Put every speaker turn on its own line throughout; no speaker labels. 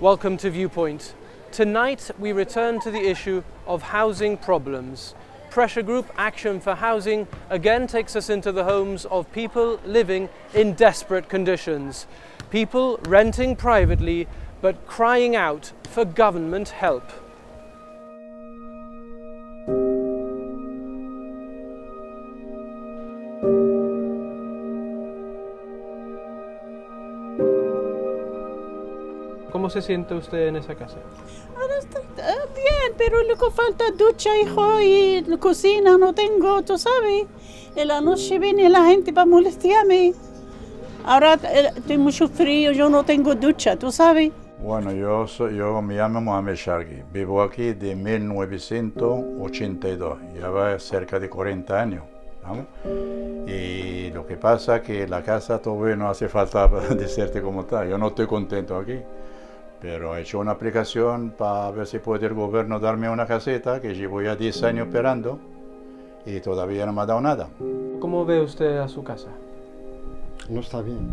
Welcome to Viewpoint. Tonight we return to the issue of housing problems. Pressure Group Action for Housing again takes us into the homes of people living in desperate conditions. People renting privately but crying out for government help. ¿Cómo se siente usted en esa casa?
Ahora está ah, bien, pero luego falta ducha, hijo, y cocina no tengo, tú sabes. En la noche viene la gente para molestarme. Ahora eh, tengo mucho frío, yo no tengo ducha, tú sabes.
Bueno, yo, soy, yo me llamo Mohamed Shargi. Vivo aquí de 1982. Ya va cerca de 40 años. ¿no? Y lo que pasa es que la casa todavía no hace falta decirte cómo está. Yo no estoy contento aquí. Pero he hecho una aplicación para ver si puede el gobierno darme una caseta que llevo ya 10 años esperando y todavía no me ha dado nada.
¿Cómo ve usted a su casa?
No está bien.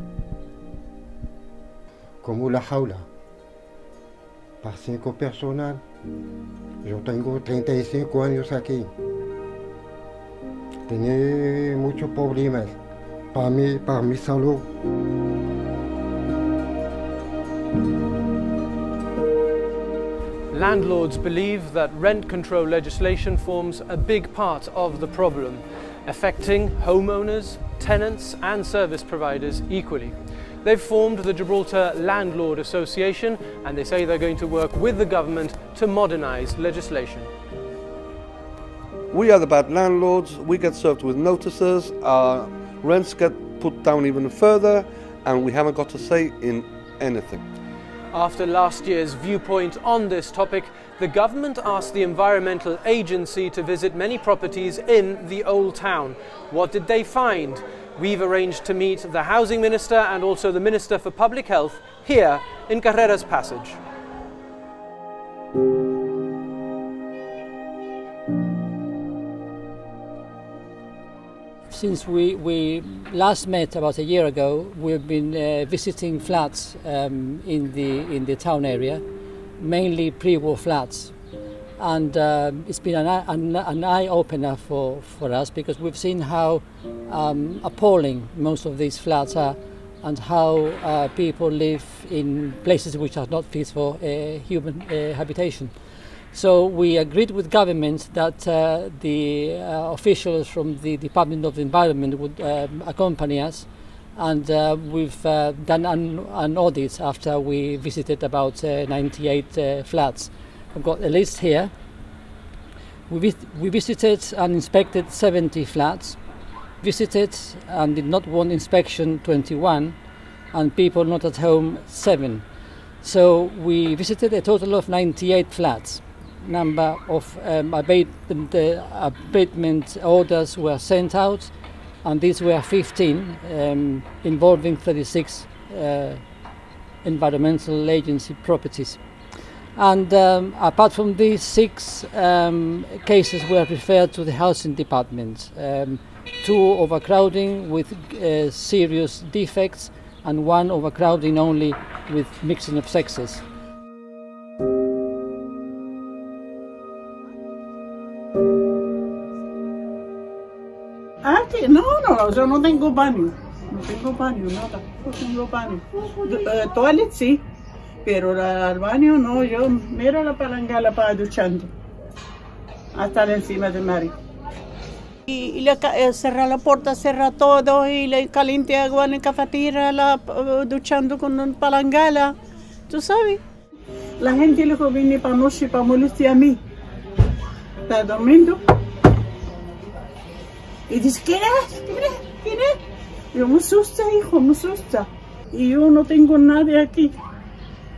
Como la jaula. Para cinco personas. Yo tengo 35 años aquí. Tenía muchos problemas para mí, para mi salud.
Landlords believe that rent control legislation forms a big part of the problem, affecting homeowners, tenants and service providers equally. They've formed the Gibraltar Landlord Association and they say they're going to work with the government to modernise legislation.
We are the bad landlords, we get served with notices, our rents get put down even further and we haven't got to say in anything.
After last year's viewpoint on this topic, the government asked the Environmental Agency to visit many properties in the Old Town. What did they find? We've arranged to meet the Housing Minister and also the Minister for Public Health here in Carreras Passage.
Since we, we last met about a year ago, we've been uh, visiting flats um, in, the, in the town area, mainly pre-war flats. And uh, it's been an, an, an eye-opener for, for us because we've seen how um, appalling most of these flats are and how uh, people live in places which are not fit for uh, human uh, habitation. So we agreed with government that uh, the uh, officials from the Department of the Environment would um, accompany us and uh, we've uh, done an, an, audit after we visited about uh, 98 uh, flats. I've got a list here. We, we visited and inspected 70 flats, visited and did not want inspection 21 and people not at home 7. So we visited a total of 98 flats number of um, abatement, uh, abatement orders were sent out, and these were 15, um, involving 36 uh, environmental agency properties. And um, apart from these, six um, cases were referred to the housing department. Um, two overcrowding with uh, serious defects, and one overcrowding only with mixing of sexes.
Aquí, no, no, yo no tengo baño. No tengo baño, nada. No tengo baño. Uh, toilet sí, pero la, el baño no. Yo miro la palangala para duchando. Hasta encima del mar. Y, y le eh, cerra la puerta, cerra todo y le caliente agua en la cafetera, la, uh, duchando con un palangala. ¿Tú sabes? La gente luego viene para noche para molestar a mí. Está durmiendo. Y dice, ¿quién es? ¿Quién es? ¿Quién es? Yo me asusta, hijo, me asusta. Y yo no tengo nadie aquí,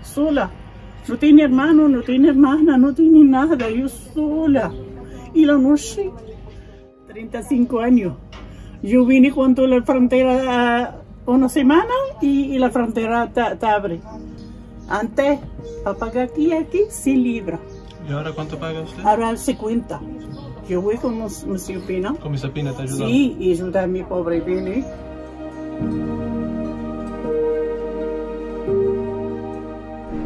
sola. No tiene hermano, no tiene hermana, no tiene nada, yo sola. Y la noche, 35 años. Yo vine cuando la frontera, una semana y, y la frontera te abre. Antes, para pagar aquí, aquí, 100 libras.
¿Y ahora cuánto paga usted?
Ahora 50. Yo voy con Monsieur Pinna.
¿Con Mr. Pinna te ayuda?
Sí, y ayuda a mi pobre Billy.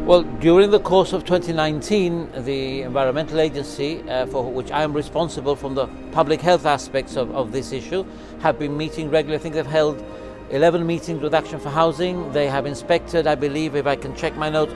Well, during the course of 2019, the Environmental Agency, uh, for which I am responsible from the public health aspects of, of this issue, have been meeting regularly. I think they've held 11 meetings with Action for Housing. They have inspected, I believe, if I can check my notes,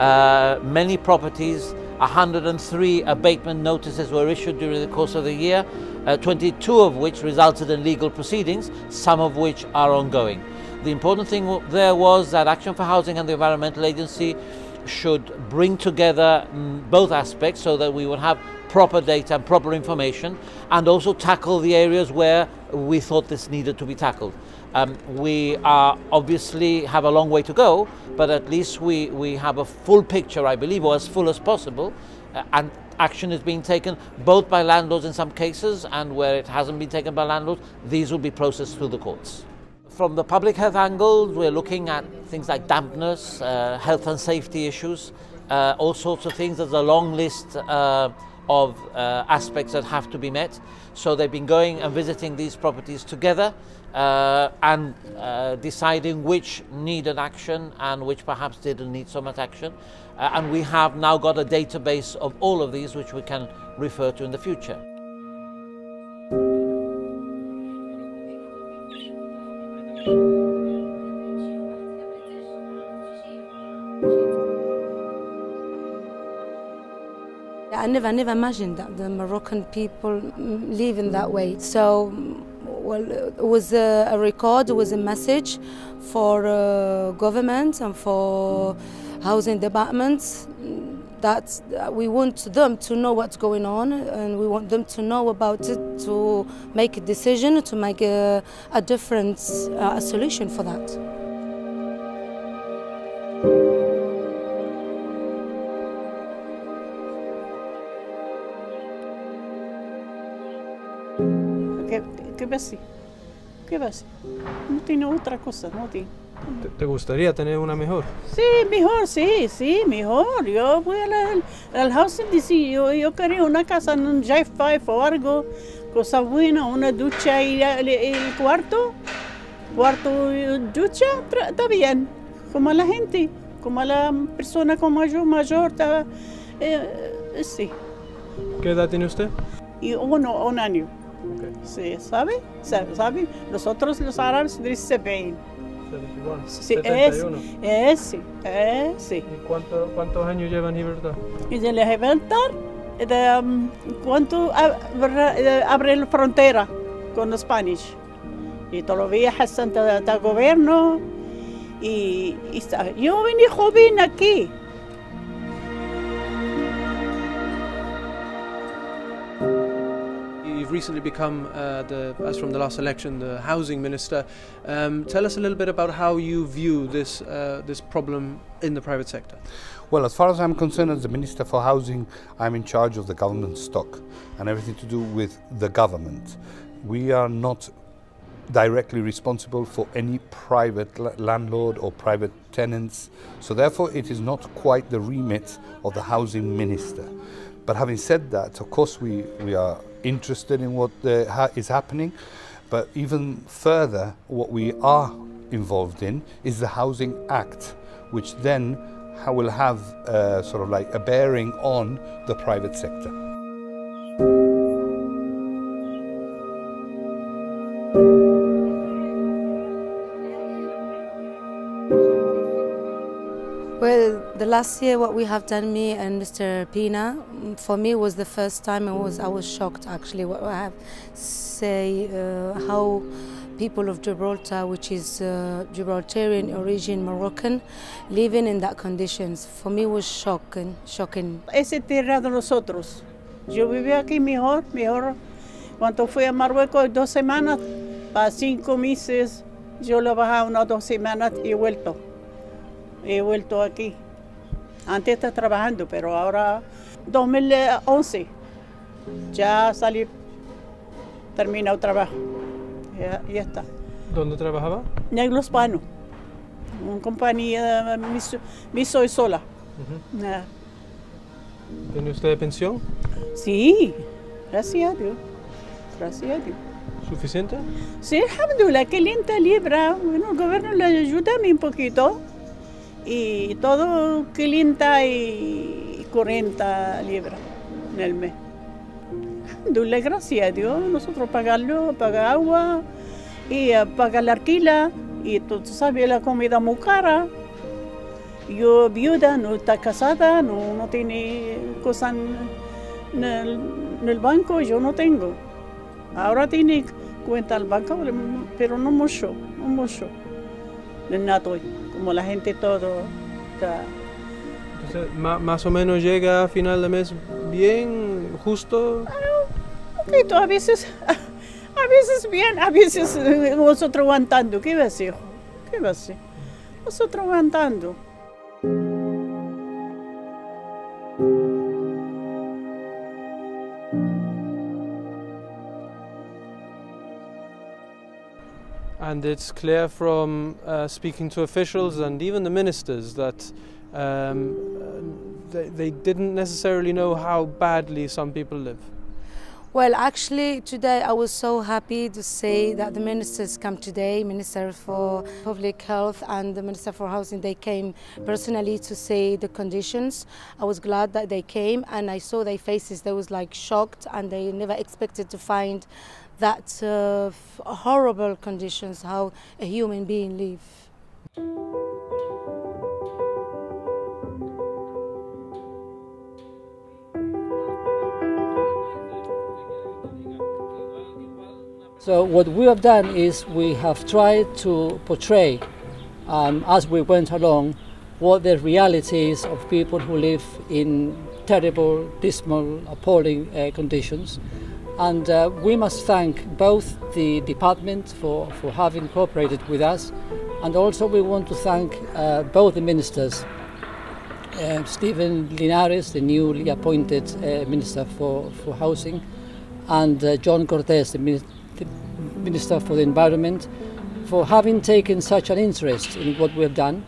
uh, many properties. 103 abatement notices were issued during the course of the year, uh, 22 of which resulted in legal proceedings, some of which are ongoing. The important thing there was that Action for Housing and the Environmental Agency should bring together mm, both aspects so that we would have proper data and proper information and also tackle the areas where we thought this needed to be tackled. Um, we are obviously have a long way to go, but at least we, we have a full picture, I believe, or as full as possible, uh, and action is being taken both by landlords in some cases and where it hasn't been taken by landlords, these will be processed through the courts. From the public health angle, we're looking at things like dampness, uh, health and safety issues, uh, all sorts of things. There's a long list uh, of uh, aspects that have to be met. So they've been going and visiting these properties together uh, and uh, deciding which needed action and which perhaps didn't need so much action. and we have now got a database of all of these which we can refer to in the future.
Never, never imagined that the Moroccan people live in that way. So, well, it was a, a record, it was a message for uh, government and for housing departments that we want them to know what's going on and we want them to know about it to make a decision, to make a, a different uh, a solution for that.
¿Qué va así? ¿Qué va así? No tiene otra cosa, no tiene.
¿Te, gustaría tener una mejor?
Sí, mejor, sí, sí, mejor. Yo voy al, al housing DC, yo, yo quería una casa en un Jive Five o algo, cosa buena, una ducha y el, cuarto, cuarto ducha, está bien, como la gente, como la persona como yo, mayor, está, eh, sí.
¿Qué edad tiene usted?
Y uno, un año. Sí, ¿sabe? ¿sabe? Nosotros los árabes dicen 70. Sí, es, es, sí, es.
¿Y cuánto, cuántos años llevan libertad?
Y de la libertad, de, um, ¿cuánto abre, abre la frontera con los Spanish? Y todavía hacen el gobierno. Y, y yo vine joven aquí.
Recently become, uh, the, as from the last election, the housing minister. Um, tell us a little bit about how you view this, uh, this problem in the private sector.
Well, as far as I'm concerned, as the Minister for Housing, I'm in charge of the government stock and everything to do with the government. We are not directly responsible for any private landlord or private tenants. So therefore it is not quite the remit of the housing minister. But having said that, of course we, we are interested in what ha is happening. But even further, what we are involved in is the Housing Act, which then will have uh, sort of like a bearing on the private sector.
Last year, what we have done, me and Mr. Pinna, for me was the first time. I was I was shocked actually. What I have say uh, how people of Gibraltar, which is uh, Gibraltarian origin Moroccan, living in that conditions. For me was shocking, shocking.
Ese tierra de nosotros. Yo vivía aquí mejor, mejor. Cuando fui a Marruecos dos semanas, para cinco meses, yo lo bajaba unas dos semanas y he vuelto. He vuelto aquí. Antes estaba trabajando, pero ahora 2011 ya salí, termina el trabajo. Ya, ya está.
¿Dónde trabajaba?
Negro Hispano, una compañía, mi, soy sola.
¿Tiene usted pensión?
Sí, gracias a Dios. Gracias a Dios.
¿Suficiente?
Sí, alhamdulillah, que linda libra. Bueno, el gobierno le ayuda a mí un poquito. Y todo 500 y 40 libras en el mes. Dule gracias a Dios, nosotros pagarlo, pagar agua y eh, pagar la alquila y tú sabes la comida muy cara. Yo viuda, no está casada, no, no tiene cosas en en el banco, yo no tengo. Ahora tiene cuenta al banco, pero no mucho, no mucho. No estoy, como la gente todo está.
Entonces, más o menos llega a final de mes bien, justo.
Un poquito, a veces, a veces bien, a veces eh, nosotros aguantando. ¿Qué va a hacer? ¿Qué va a hacer? Nosotros aguantando.
And it's clear from uh, speaking to officials and even the ministers that um, uh, they, they didn't necessarily know how badly some people live.
Well, actually, today I was so happy to say that the ministers come today, Minister for Public Health and the Minister for Housing, they came personally to say the conditions. I was glad that they came and I saw their faces, they was like shocked and they never expected to find that uh, horrible conditions, how a human being live.
So what we have done is we have tried to portray, um, as we went along, what the realities of people who live in terrible, dismal, appalling uh, conditions. And uh, we must thank both the department for, for having cooperated with us, and also we want to thank uh, both the ministers, uh, Steven Linares, the newly appointed uh, Minister for, for Housing, and uh, John Cortes, the, Min- the Minister for the Environment, for having taken such an interest in what we have done.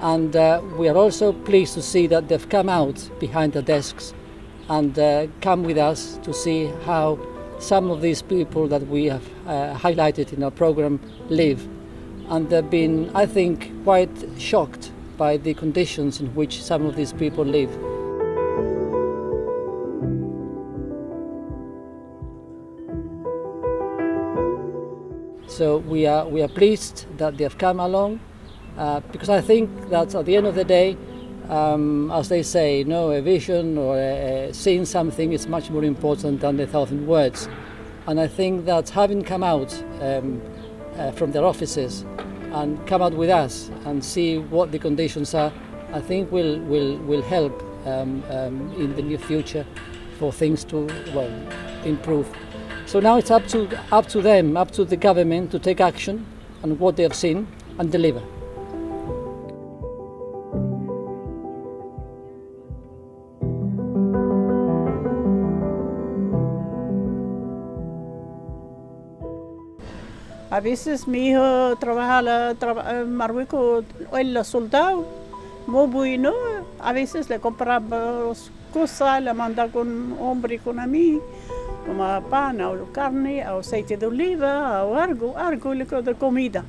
And uh, we are also pleased to see that they've come out behind the desks and uh, come with us to see how some of these people that we have uh, highlighted in our program live. And they've been, I think, quite shocked by the conditions in which some of these people live. So we are, we are pleased that they have come along uh, because I think that at the end of the day, um, as they say, no, a vision or a, a seeing something is much more important than a thousand words. And I think that having come out um, uh, from their offices and come out with us and see what the conditions are, I think will will will help um, um, in the near future for things to well improve. So now it's up to up to them, up to the government to take action on what they have seen and deliver.
A veces mi hijo trabaja la- traba- en Marruecos, él soldado, muy bueno. A veces le compraba cosas, le manda con hombre con a mí, como pan o carne, o aceite de oliva, o algo, algo de comida.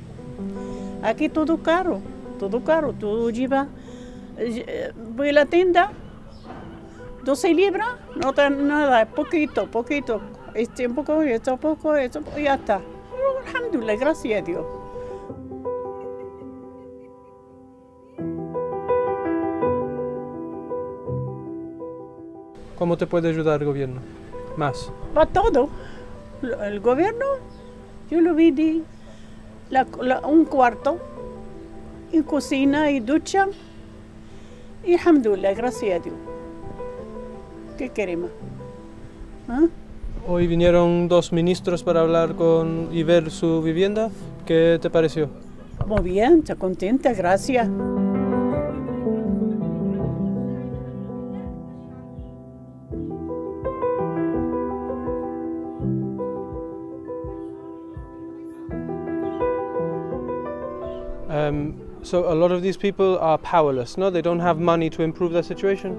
Aquí todo caro, todo caro. Tú llevas, eh, voy a la tienda, 12 libras, no te nada, poquito, poquito. Este un poco, esto poco, esto y ya está. Alhamdulillah, gracias a Dios.
¿Cómo te puede ayudar el gobierno? Más.
Va todo. El gobierno, yo lo vi de la- la- un cuarto, y cocina y ducha. Y alhamdulillah, gracias a Dios. ¿Qué queremos? ¿Ah?
Hoy vinieron dos ministros para hablar con y ver su vivienda. ¿Qué te pareció?
Muy bien, está contenta, gracias.
Um, so a lot of these people are powerless. No, they don't have money to improve their situation.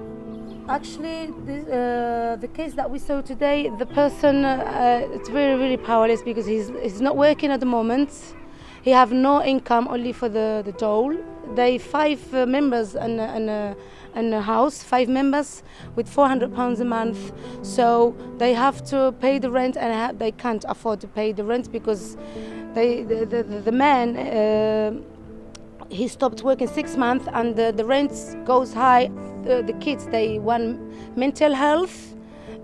Actually, the, uh, the case that we saw today, the person uh, it's very, very powerless because he's, he's not working at the moment. He have no income only for the, the toll. They five uh, members in, in, a, in a house, five members with 400 pounds a month. So they have to pay the rent and they can't afford to pay the rent because they, the, the, the, the man uh, he stopped working six months and the, the rent goes high. The, the kids, they one mental health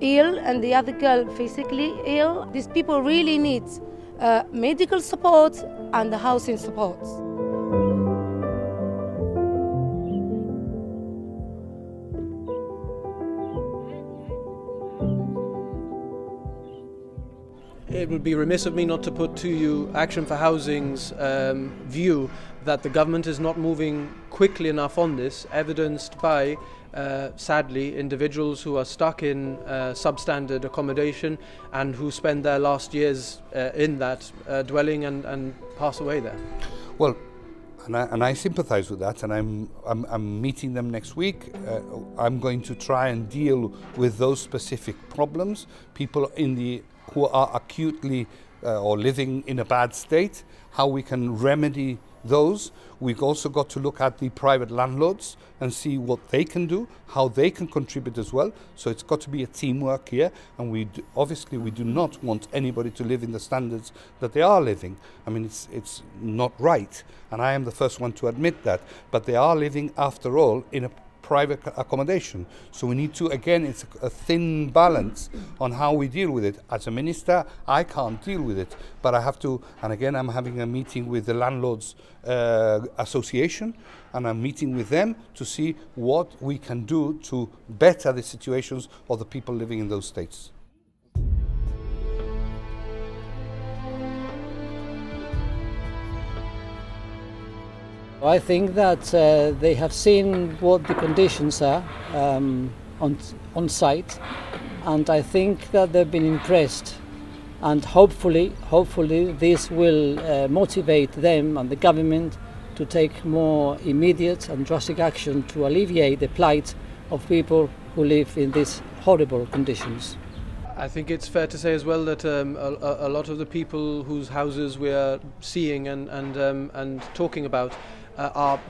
ill and the other girl physically ill. These people really need uh, medical support and housing support.
It would be remiss of me not to put to you Action for Housing's um, view that the government is not moving quickly enough on this, evidenced by, uh, sadly, individuals who are stuck in uh, substandard accommodation and who spend their last years uh, in that uh, dwelling and, and pass away there.
Well, and I, and I sympathise with that, and I'm, I'm, I'm meeting them next week. Uh, I'm going to try and deal with those specific problems. People in the who are acutely uh, or living in a bad state, how we can remedy those. We've also got to look at the private landlords and see what they can do, how they can contribute as well. So it's got to be a teamwork here, and we obviously we do not want anybody to live in the standards that they are living. I mean, it's it's not right, and I am the first one to admit that. But they are living, after all, in a private accommodation. So we need to, again, it's a, a thin balance on how we deal with it. As a minister, I can't deal with it, but I have to, and again, I'm having a meeting with the Landlords uh, Association, and I'm meeting with them to see what we can do to better the situations of the people living in those states.
I think that uh, they have seen what the conditions are um, on, on site, and I think that they've been impressed. And hopefully, hopefully, this will uh, motivate them and the government to take more immediate and drastic action to alleviate the plight of people who live in these horrible conditions.
I think it's fair to say as well that um, a, a- lot of the people whose houses we are seeing and and um, and talking about are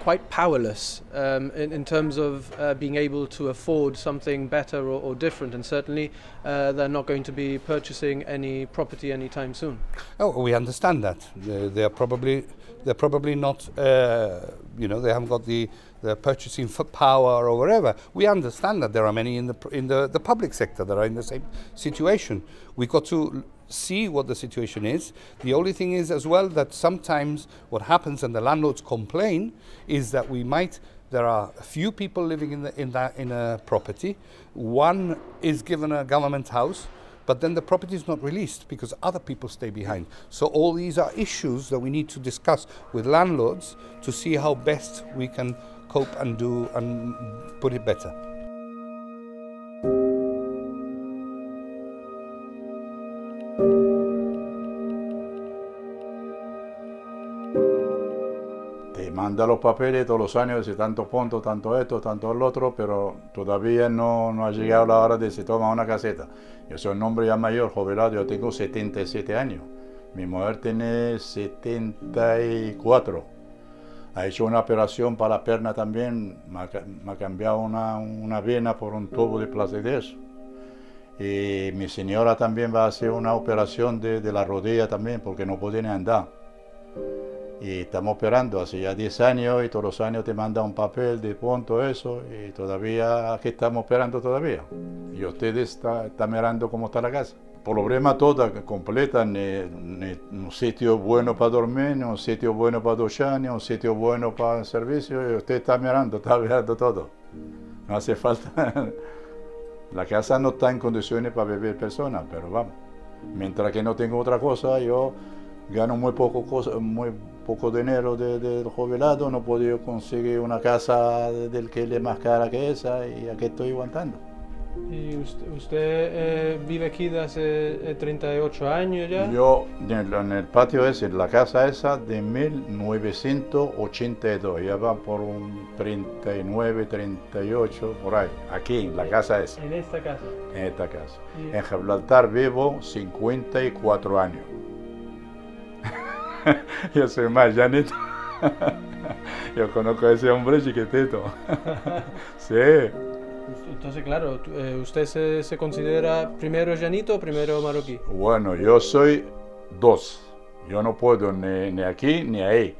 quite powerless um, in, in terms of uh, being able to afford something better or, or different, and certainly uh, they're not going to be purchasing any property anytime soon.
Oh, we understand that. They, they're probably they're probably not. Uh, you know, they haven't got the the purchasing power or whatever. We understand that there are many in the in the, the public sector that are in the same situation. We got to see what the situation is. The only thing is as well that sometimes what happens and the landlords complain is that we might there are a few people living in the, in that in a property. One is given a government house but then the property is not released because other people stay behind. So all these are issues that we need to discuss with landlords to see how best we can cope and do and put it better.
Te manda los papeles todos los años, dice tanto punto, tanto esto, tanto el otro, pero todavía no, no ha llegado la hora de se toma una caseta. Yo soy un hombre ya mayor, jubilado, yo tengo 77 años. Mi mujer tiene 74. Ha hecho una operación para la pierna también, me ha, cambiado una, una vena por un tubo de placidez. Y mi señora también va a hacer una operación de, de la rodilla también, porque no puede ni andar. Y estamos operando hace ya 10 años y todos los años te manda un papel de punto eso y todavía aquí estamos operando todavía. Y ustedes están está mirando cómo está la casa. Problema toda completa, ni, un sitio bueno para dormir, un sitio bueno para duchar, ni un sitio bueno para el servicio. Y usted está mirando, está mirando todo. No hace falta. La casa no está en condiciones para vivir personas, pero vamos. Mientras que no tengo otra cosa, yo gano muy poco, cosa, muy poco dinero de- del jubilado, no he podido conseguir una casa del que le más cara que esa y aquí estoy aguantando.
¿Y usted, usted, eh, vive aquí desde hace eh, 38 años ya?
Yo en el, en el patio ese, en la casa esa de 1982, ya va por un 39, 38, por ahí, aquí, en la casa esa,
En esta casa.
en esta casa.
Y-
En Gibraltar vivo 54 años. Yo soy más llanito. Yo conozco a ese hombre chiquitito. sí.
Entonces, claro, eh, ¿usted se, se, considera primero llanito o primero marroquí?
Bueno, yo soy dos. Yo no puedo ni, aquí ni ahí.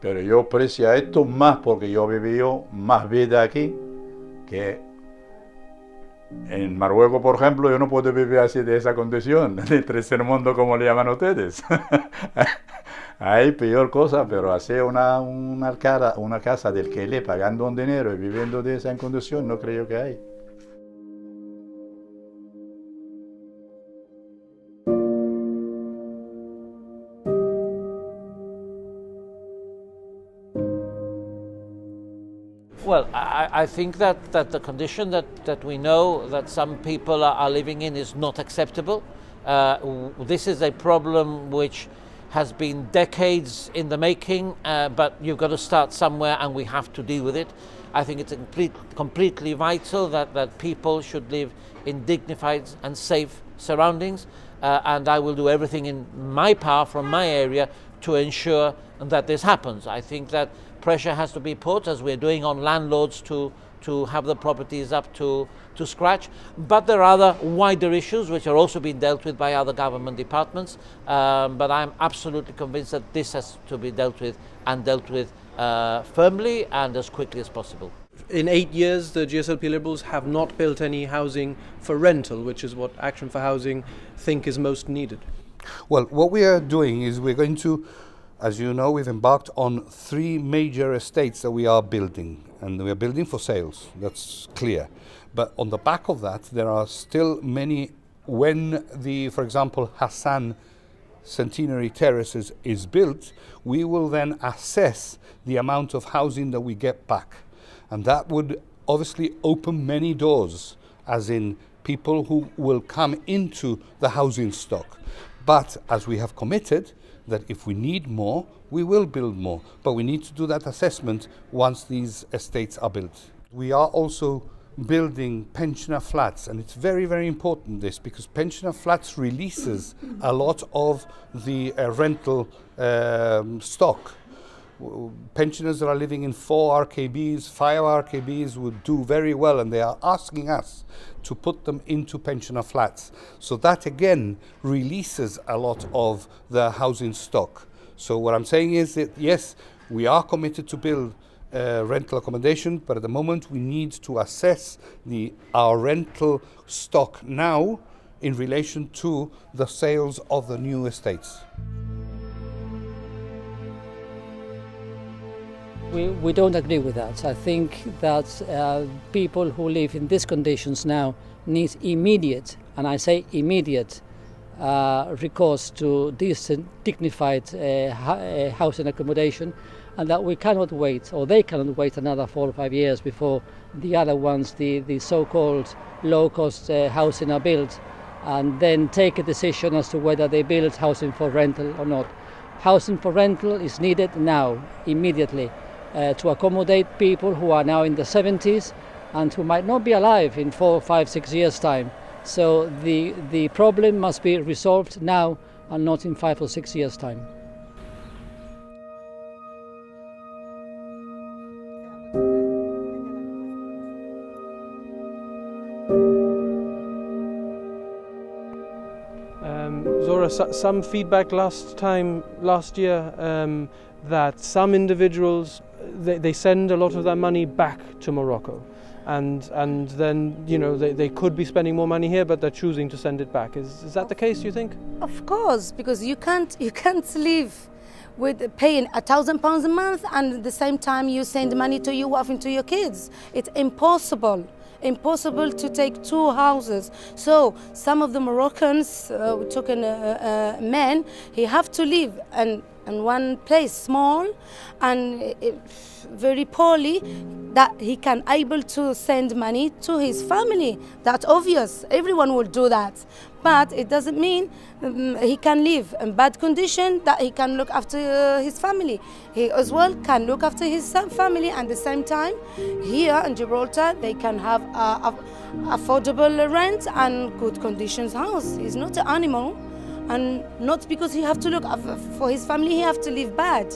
Pero yo aprecio esto más porque yo he vivido más vida aquí que en Marruecos, por ejemplo, yo no puedo vivir así de esa condición, de tercer mundo como le llaman ustedes. Hay peor cosa, pero hacer una, una, cara, una casa del que le pagando un dinero y viviendo de esa condición, no creo que hay.
Well, I, I, think that, that the condition that, that we know that some people are, are living in is not acceptable. Uh, this is a problem which has been decades in the making, uh, but you've got to start somewhere and we have to deal with it. I think it's complete, completely vital that, that people should live in dignified and safe surroundings, uh, and I will do everything in my power from my area to ensure that this happens. I think that pressure has to be put, as we're doing on landlords, to, to have the properties up to, to scratch. But there are other wider issues which are also being dealt with by other government departments. Um, but I'm absolutely convinced that this has to be dealt with and dealt with uh, firmly and as quickly as possible.
In eight years, the GSLP Liberals have not built any housing for rental, which is what Action for Housing think is most needed.
Well, what we are doing is we're going to as you know, we've embarked on three major estates that we are building, and we are building for sales, that's clear. But on the back of that, there are still many, when the, for example, Hassan Centenary Terraces is built, we will then assess the amount of housing that we get back. And that would obviously open many doors, as in people who will come into the housing stock. But as we have committed, that if we need more, we will build more. But we need to do that assessment once these estates are built. We are also building pensioner flats and it's very very important this because pensioner flats releases a lot of the uh, rental um, stock pensioners that are living in four RKBs, five RKBs would do very well, and they are asking us to put them into pensioner flats. So that again releases a lot of the housing stock. So what I'm saying is that yes, we are committed to build uh, rental accommodation, but at the moment we need to assess the our rental stock now in relation to the sales of the new estates.
We, we don't agree with that. I think that uh, people who live in these conditions now need immediate, and I say immediate, uh, recourse to decent, dignified uh, uh, housing accommodation, and that we cannot wait, or they cannot wait another four or five years before the other ones, the, the so-called low-cost uh, housing are built, and then take a decision as to whether they build housing for rental or not. Housing for rental is needed now, immediately uh, to accommodate people who are now in the 70s and who might not be alive in four, five, six years' time. So the, the problem must be resolved now and not in five or six years' time.
Um, Zora, some feedback last time, last year, um, that some individuals they, they send a lot of their money back to Morocco. And and then you know they, they could be spending more money here but they're choosing to send it back. Is, is that the case you think?
Of course because you can't you can't live with paying a thousand pounds a month and at the same time you send money to your wife and to your kids. It's impossible impossible to take two houses. So some of the moroccans uh, a uh, uh, man he have to live and in one place small and very poorly that he can able to send money to his family. That's obvious. Everyone will do that. But it doesn't mean um, he can live in bad condition that he can look after uh, his family. He as well can look after his family and the same time. Here in gibraltar they can have a affordable rent and good conditions house. He's not an animal and not because he have to look for his family he have to live bad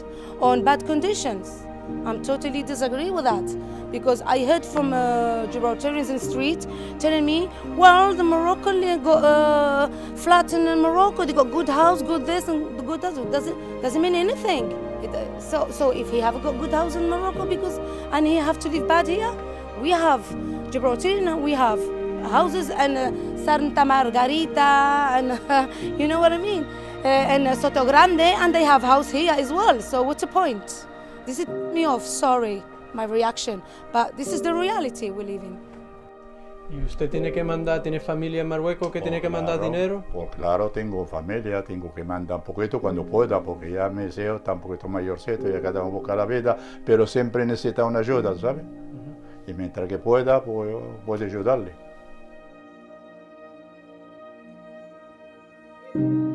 or in bad conditions. I'm totally disagree with that because i heard from uh, gibraltarians in street telling me well the moroccan they got uh, flat in morocco they got good house good this and good that. Doesn't doesn't mean anything? It, uh, so so if he have got good house in morocco because and he have to live bad here we have gibraltarian we have houses and uh, Santa Margarita and uh, you know what I mean uh, and uh, Sotogrande and they have house here as well so what's the point this is me off sorry my reaction but this is the reality we live in
¿Y usted tiene que mandar, tiene familia en Marruecos que tiene que mandar
claro,
dinero?
Pues claro, tengo familia, tengo que mandar un poquito cuando pueda, porque ya me sé, está un poquito mayorcito, ya cada uno busca la vida, pero siempre necesita una ayuda, ¿sabes? Y mientras que pueda, pues puede ayudarle. thank you.